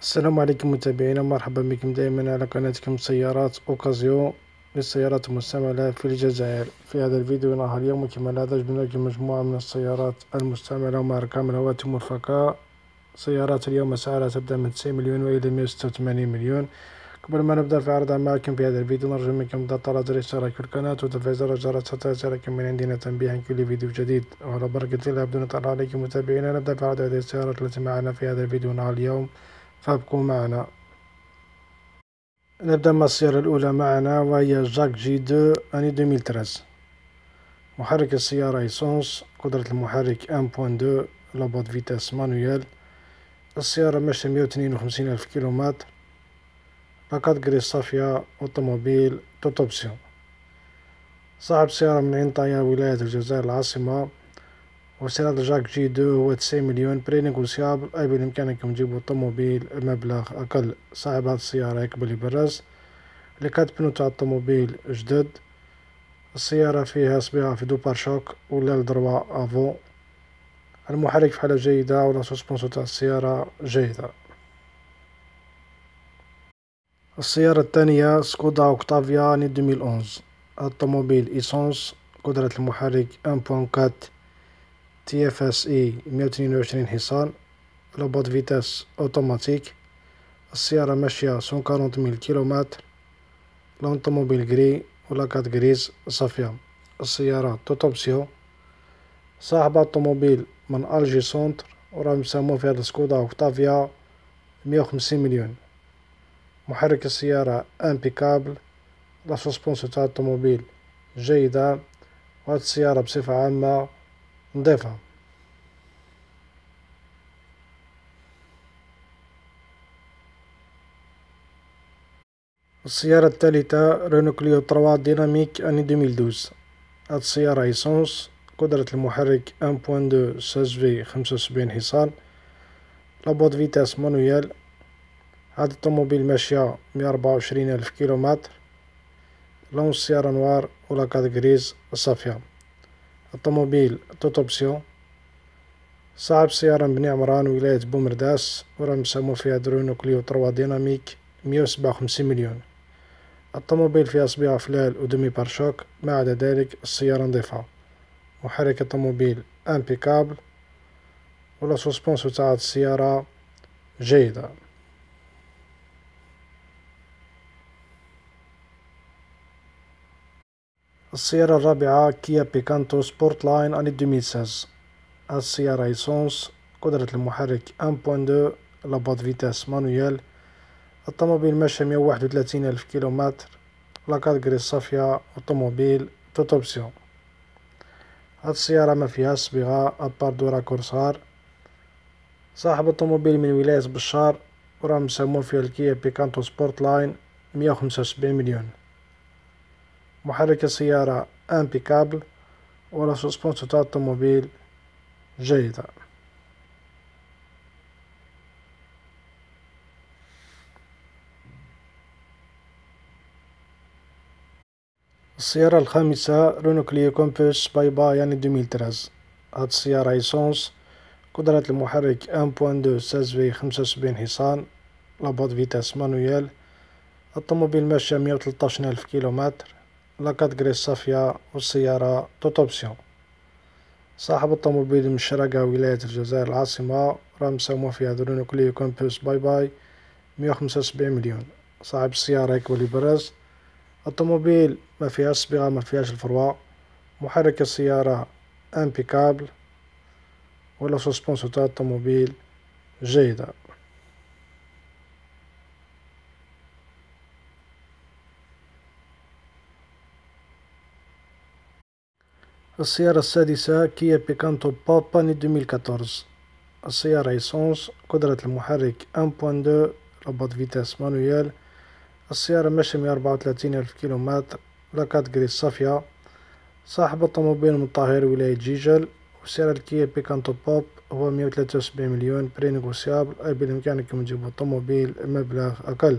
السلام عليكم متابعينا مرحبا بكم دائما على قناتكم سيارات أوكازيو. للسيارات المستعملة في الجزائر. في هذا الفيديو نهار اليوم كما هذا جبنا لكم مجموعة من السيارات المستعملة ومع أرقام الهواتف مرفقة سيارات اليوم سعرها تبدأ من 90 مليون وإلى 186 مليون. قبل ما نبدأ في عرضها معكم في هذا الفيديو نرجو منكم ضغط على زر الاشتراك في القناة وتفعيل زر الجرس حتى يصلكم من عندنا تنبيه عن كل فيديو جديد. وعلى بركة الله بدون طلع عليكم متابعينا. نبدأ في عرض هذه السيارات التي معنا في هذا الفيديو نهار اليوم. فابقوا معنا. نبدأ مع السيارة الأولى معنا وهي JAC J deux année 2013 محرك السيارة essence قدرة المحرك un point deux la boîte vitesse manuelle السيارة ماشية مية وتنين وخمسين ألف كيلومتر. la carte grise صافية automobile toutes options صاحب السيارة من عين طاية ولاية الجزائر العاصمة. وسعر JAC J deux هو تسعين مليون prix négociable أي بإمكانكم تجيبو طوموبيل مبلغ أقل صاحب هاد السيارة يقبل les quatre pneus تاع الطوموبيل جدد السيارة فيها صبيعة في deux pare-chocs و l'aile droite avant المحرك في حالة جيدة و la suspension تاع السيارة جيدة السيارة الثانية Skoda Octavia 2011 الطوموبيل essence قدرة المحرك 1.4 TFSI 122 حصان la boîte vitesse automatique السيارة ماشية 140 mille كيلومتر لون طوموبيل gris و la carte grise صافية السيارة toutes options صاحب الطوموبيل من Alger centre وراهم يسموه في هاد Skoda Octavia مية وخمسين مليون محرك السيارة impeccable la suspension تاع الطوموبيل جيدة وهاد السيارة بصفة عامة نضيفة السيارة الثالثة Renault Clio trois Dynamique année 2012 هاد السيارة essence قدرة المحرك un point deux seize في خمسة وسبعين حصان la boîte vitesse manuelle هاد الطوموبيل ماشية مية ربعة وعشرين ألف كيلومتر لون السيارة noire و la carte grise صافية الطوموبيل toutes options صاحب السيارة بني عمران ولاية بومرداس وراهم يسمو في هاد Renault Clio trois Dynamique مية وسبعة وخمسين مليون. الطوموبيل فيها صبيعة ف l'aile و demi pare-chocs ما عدا ذلك السيارة نظيفة. محرك الطوموبيل impeccable. و la suspension تاع السيارة جيدة. السيارة الرابعة Kia Picanto Sport Line année 2016 السيارة essence قدرة المحرك 1.2 la boîte vitesse ماشي مية واحد وثلاثين ألف كيلومتر. la carte grise صافية الطوموبيل toutes options. هاد السيارة ما فيها صبيغة à part deux raccords. صاحب الطوموبيل من ولاية بشار وراهم مسمون فيها ال Kia Picanto Sport Line مية وخمسة وسبعين مليون. محرك السيارة impeccable و la suspension تاع جيدة. السيارة الخامسة Renault Clio Campus Bye Bye année 2013 هاد السيارة essence قدرة المحرك 1.2 16 V 75 حصان la boîte vitesse manuelle. الطوموبيل ماشية مية وتلطاش ألف كيلومتر. la carte grise صافية والسيارة toutes options صاحب الطوموبيل من شراقة ولاية الجزائر العاصمة راه مسموه فيها د Renault Clio Campus Bye Bye مية وخمسة وسبعين مليون. صاحب السيارة يقبل يبرز الطوموبيل ما فيهاش صبيغة ما فيهاش ال froid محرك السيارة impeccable و la suspension تاع الطوموبيل جيدة. السيارة السادسة Kia Picanto Pop année 2014 السيارة essence قدرة المحرك 1.2 la boîte vitesse manuelle. السيارة ماشية مية أربعة وثلاثين ألف كيلومتر la carte grise صافية. صاحب الطوموبيل من ولاية جيجل. وسعر ال Kia Picanto Pop هو مية وثلاثة وسبعين مليون prix négociable. أي بإمكانكم تجيبو طوموبيل مبلغ أقل.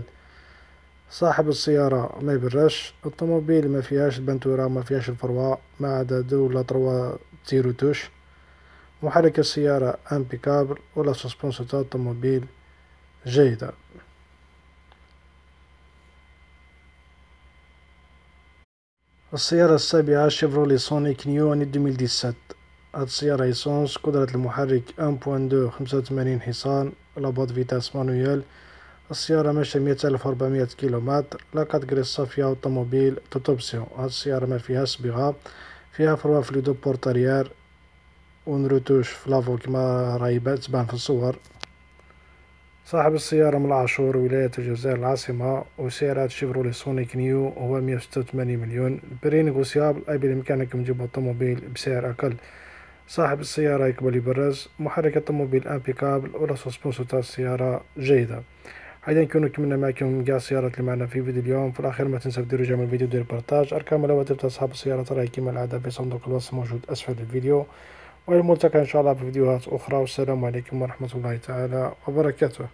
صاحب السيارة ما يبرش الطوموبيل ما فيهاش البنتورة ما فيهاش ال froid ما عدا ولا trois petites retouches محرك السيارة impeccable و la suspension تاع الطوموبيل جيدة. السيارة السابعة Chevrolet Sonic New année 2017 هاد السيارة essence قدرة المحرك 1.2 خمسة وثمانين حصان la boîte vitesse manuelle السيارة ماشية مية ألف وأربعمية كيلومتر la carte grise صافية الطوموبيل toutes options هاد السيارة ما فيها صبغة فيها froid في deux portes arrière و une retouche في l'avant كيما راهي تبان في الصور. صاحب السيارة من العاشور ولاية الجزائر العاصمة وسعر Chevrolet Sonic New هو مية وستة وثمانين مليون. prix négociable أي بإمكانكم تجيبو الطوموبيل بسعر أقل. صاحب السيارة يقبل يبرز محرك الطوموبيل impeccable و la suspension تاع السيارة جيدة. هيدا نكونو كملنا معكم كاع السيارات اللي معنا في فيديو اليوم في الأخير ما تنسى ديروا j'aime الفيديو دير partage ارقام الهواتف تاع أصحاب السيارات راهي كيما العادة في صندوق الوصف موجود أسفل الفيديو. والملتقى إن شاء الله في فيديوهات أخرى والسلام عليكم ورحمة الله تعالى وبركاته.